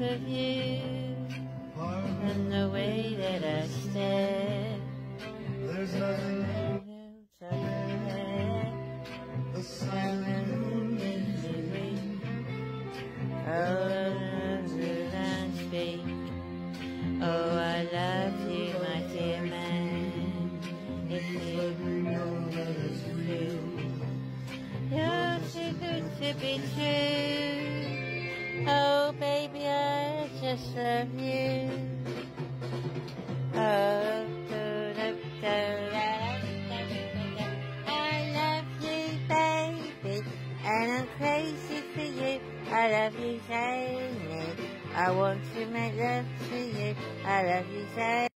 of you and the way that I stare. There's nothing else I can the sun and moon Oh, I love you, my dear man. If you know that it's true, you're too good to be true. I just love you. Do, I love you, baby, and I'm crazy for you. I love you, Jamie. I want to make love to you. I love you, Jamie.